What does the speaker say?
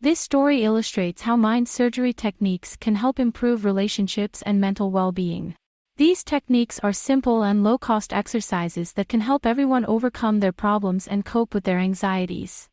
This story illustrates how mind surgery techniques can help improve relationships and mental well-being. These techniques are simple and low-cost exercises that can help everyone overcome their problems and cope with their anxieties.